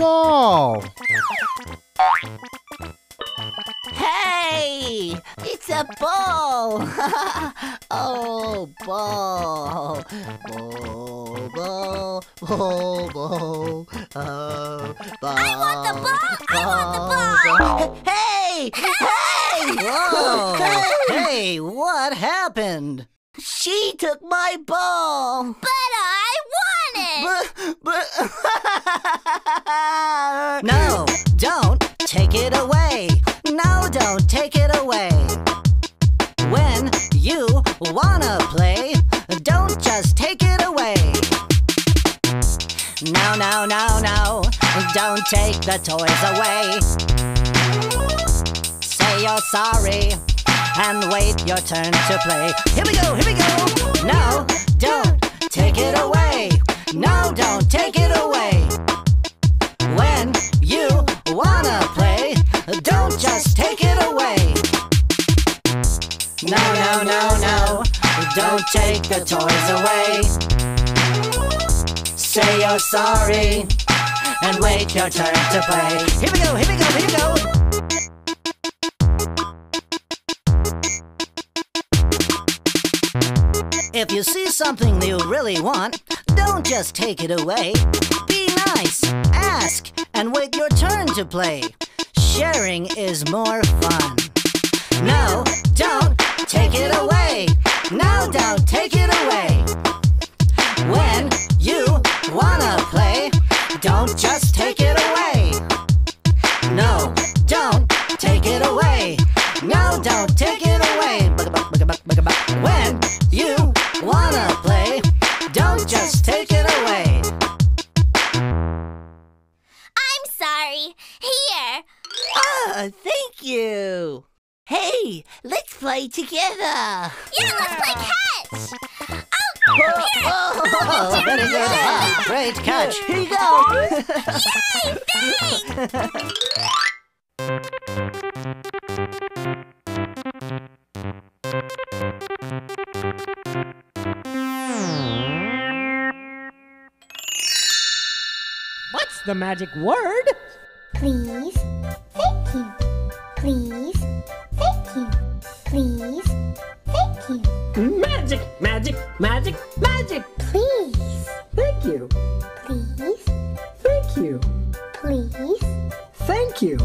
Ball. Hey! It's a ball! oh, ball! Ball, ball, ball, ball. Oh, ball. I want the ball! I want the ball! Hey! Hey! Whoa! Hey, what happened? She took my ball! But I want it! But, but... no, don't take it away! No, don't take it away! When you wanna play, don't just take it away! No, no, no, no, don't take the toys away! Say you're sorry and wait your turn to play. Here we go, here we go. No, don't take it away. No, don't take it away. When you wanna play, don't just take it away. No, no, no, no, don't take the toys away. Say you're sorry and wait your turn to play. Here we go, here we go, here we go. If you see something you really want, don't just take it away. Be nice, ask, and wait your turn to play. Sharing is more fun. No, don't take it away. No, don't take it away. When you wanna play, don't just Hey, let's play together. Yeah, let's play catch. Oh, here. Oh, oh, very good. Ah, great catch. Here you go. Yay, What's the magic word? Please, thank you. Please, thank you. Please, thank you. Magic, magic, magic, magic. Please, Thank you. please, Thank you. please, Thank you.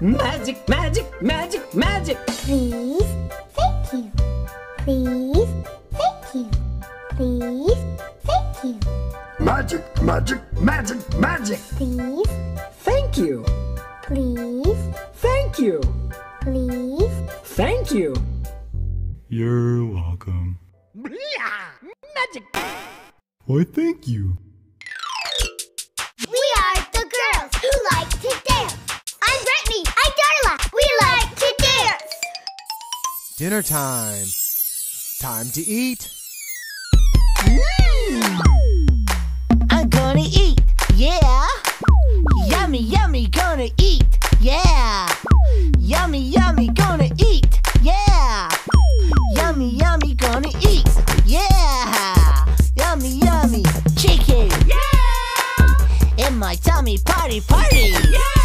Magic, magic, magic, Thank you. You're welcome. Magic. Why, thank you. We are the girls who like to dance. I'm Brittany. I'm Darla. We like to dance. Dinner time. Time to eat. Mm. I'm gonna eat, yeah. Yummy, yummy, gonna eat, yeah. Yummy, yummy, gonna eat, yeah. Yummy, yummy, gonna eat, yeah. Yummy, yummy, chicken, yeah. In my tummy, party, party, yeah.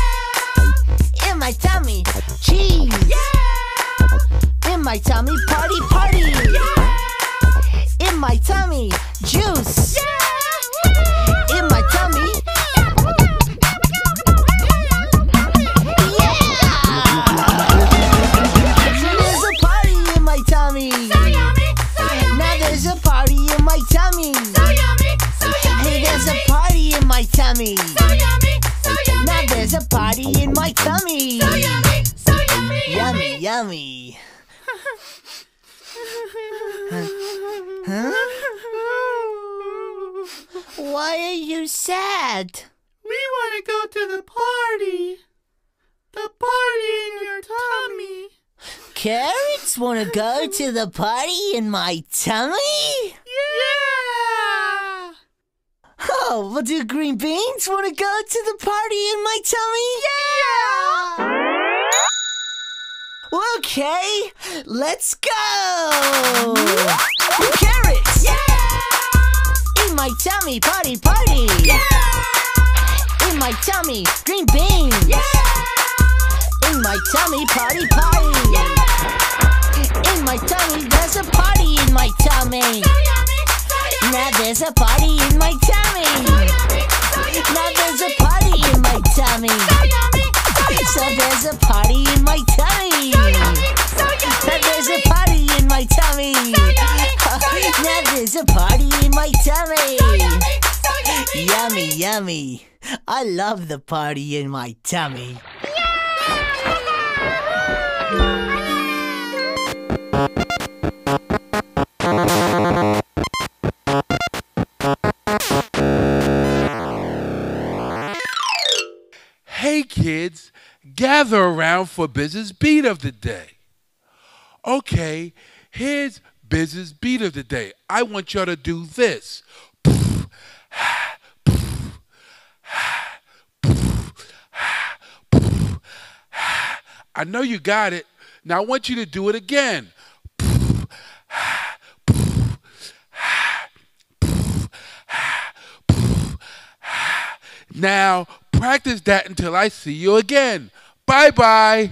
Sad? We want to go to the party. The party in your tummy. Carrots want to go to the party in my tummy? Yeah! Oh, well, do green beans want to go to the party in my tummy? Yeah! Okay, let's go! Carrots! Tummy, party, party. In my tummy, green beans. In my tummy, party, party. In my tummy, there's a party in my tummy. Now there's a party in my tummy. Now there's a party in my tummy. So there's a party in my tummy. Now there's a party in my tummy. Now there's a party in my tummy. Yummy, yummy. I love the party in my tummy. Hey kids, gather around for Biz's beat of the day. Okay, here's Biz's beat of the day. I want y'all to do this. I know you got it. Now I want you to do it again. Now practice that until I see you again. Bye bye.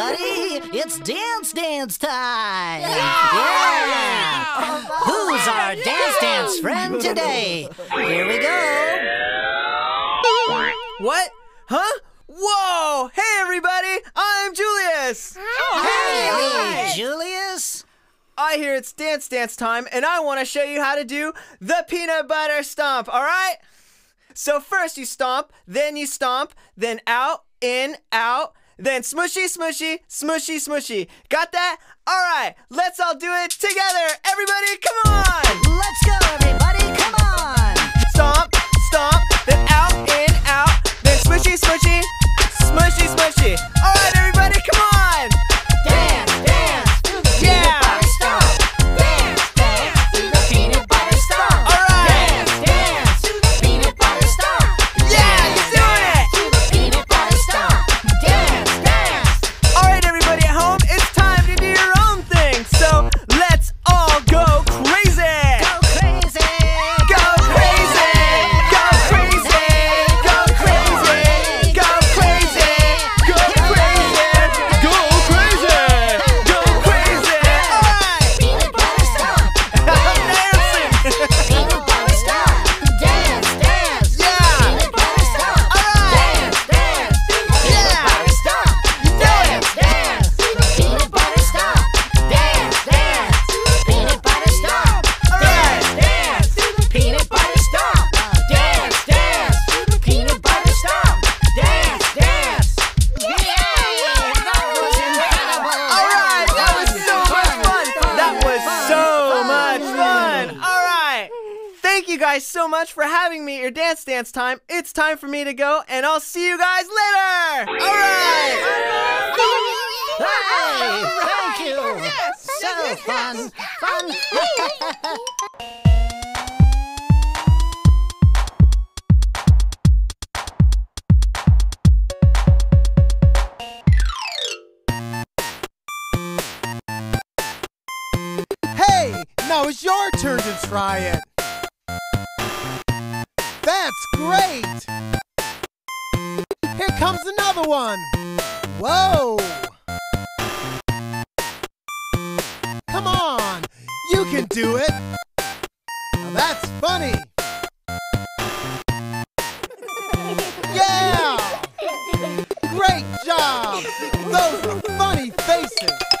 Everybody, it's dance dance time! Yeah! Who's our dance dance friend today? Here we go! What? Huh? Whoa! Hey, everybody! I'm Julius! Hey, Julius! I hear it's dance dance time, and I want to show you how to do the peanut butter stomp, alright? So, first you stomp, then you stomp, then out, in, out, then smushy, smushy, smushy, smushy. Got that? Alright, let's all do it together! Everybody, come on! Let's go, everybody! It's time for me to go, and I'll see you guys later. All right. Hey, thank you! So fun! Fun! Hey, now it's your turn to try it. That's great. One. Whoa. Come on, you can do it. Now that's funny. Yeah! Great job! Those were funny faces.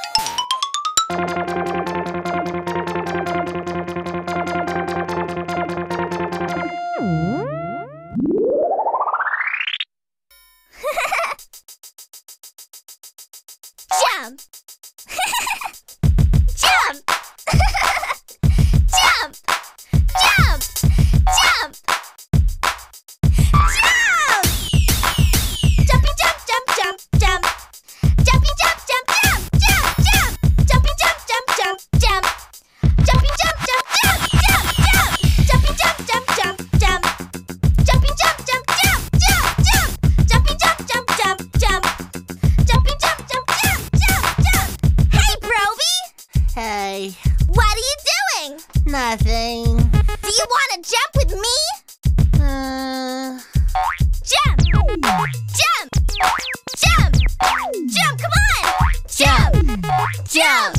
jump with me? Uh... Jump! Jump! Jump! Jump, come on! Jump! Jump!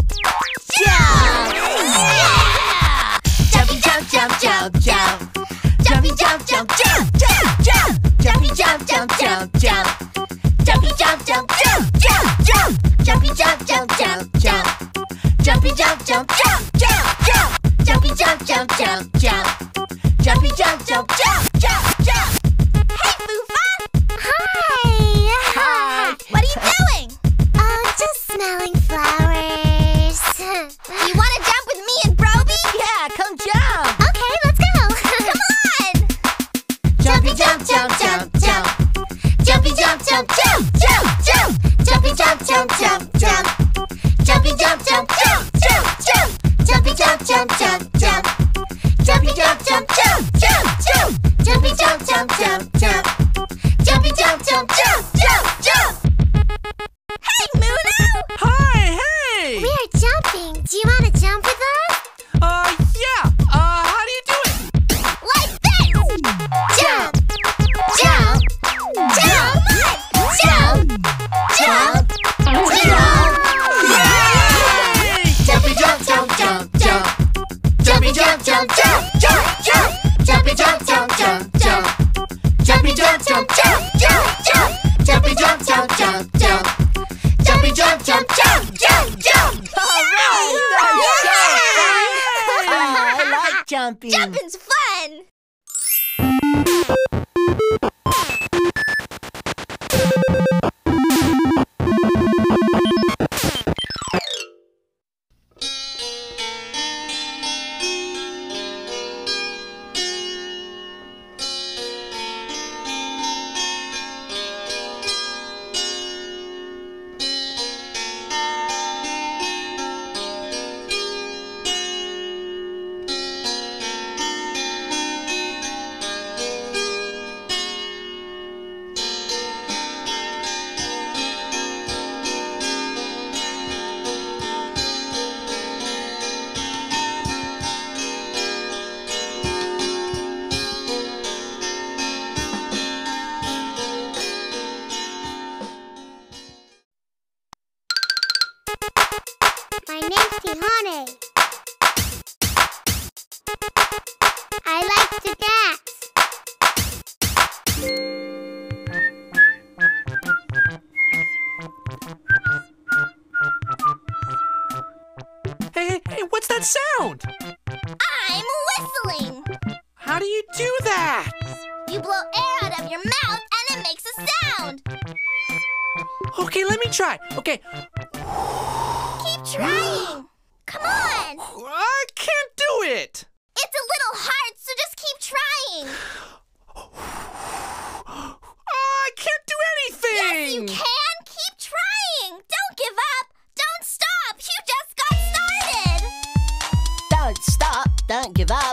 Jump! Yeah! Jumpy jump jump jump jump Jumpy jump jump jump jump jump Jumpy jump jump jump jump Jumpy jump jump jump jump jump Jumpy jump jump jump jump Jumpy jump jump jump jump! be honey. don't give up.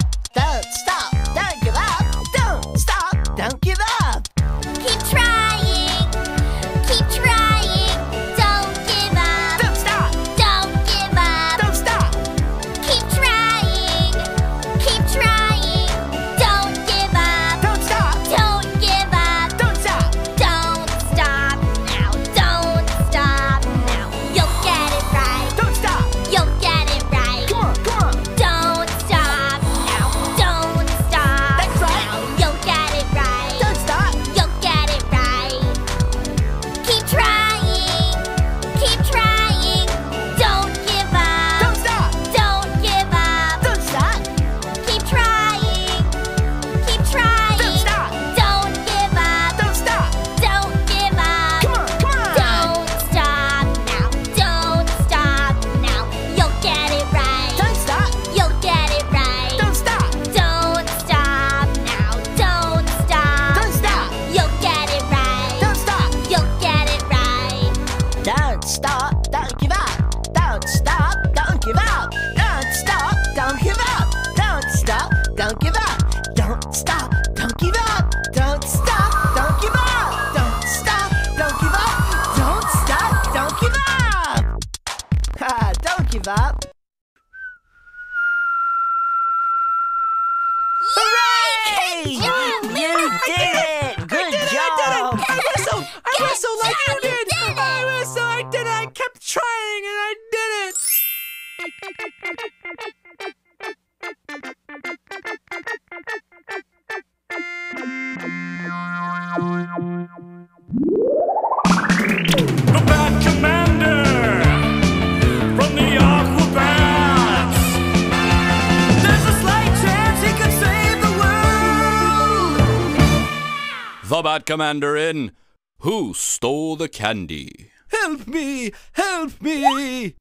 The Commander in Who Stole the Candy? Help me! Help me!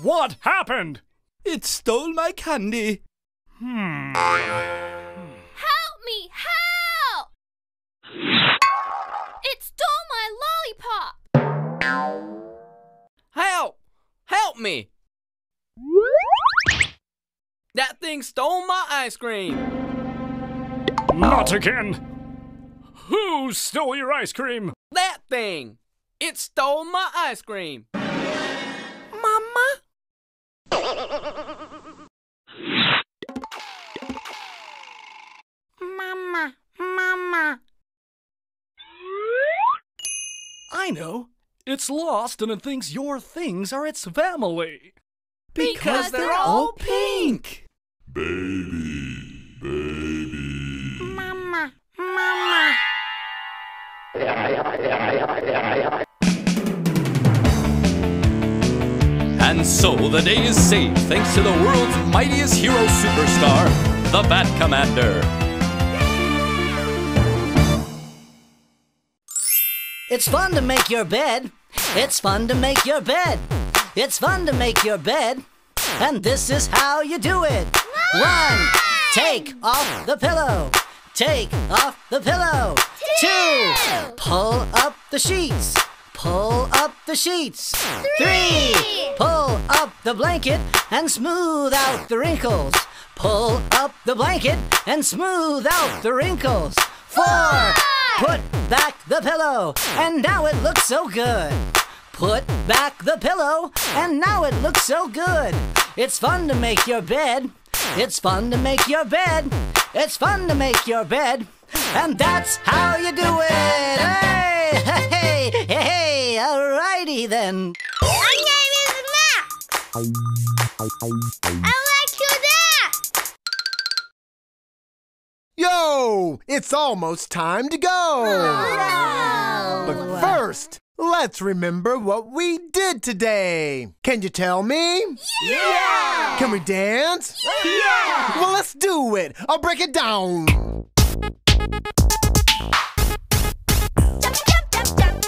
What happened? It stole my candy. Hmm. Help me! Help! It stole my lollipop! Help! Help me! That thing stole my ice cream. Not again. Who stole your ice cream? That thing! It stole my ice cream. Mama? Mama, Mama. I know. It's lost and it thinks your things are its family. Because they're all pink. Mama, And so the day is saved thanks to the world's mightiest hero superstar, the Bat Commander. It's fun to make your bed. It's fun to make your bed. It's fun to make your bed. And this is how you do it. One, take off the pillow. Take off the pillow. Two, pull up the sheets. Pull up the sheets. Three, pull up the blanket and smooth out the wrinkles. Pull up the blanket and smooth out the wrinkles. Four, put back the pillow and now it looks so good. Put back the pillow and now it looks so good. It's fun to make your bed. It's fun to make your bed. It's fun to make your bed. And that's how you do it. Hey, hey, hey, hey, hey. Alrighty then. My name is Max. I like to dance. Yo, it's almost time to go. But first, let's remember what we did today. Can you tell me? Yeah! Can we dance? Yeah! Well, let's do it. I'll break it down. Don't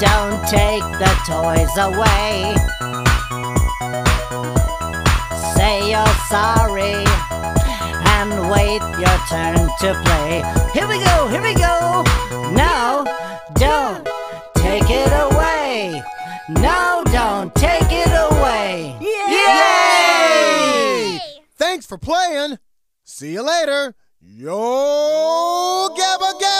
Don't take the toys away. Say you're sorry and wait your turn to play. Here we go, here we go. No, don't take it away. No, don't take it away. Yay! Thanks for playing. See you later. Yo, Gabba Gabba!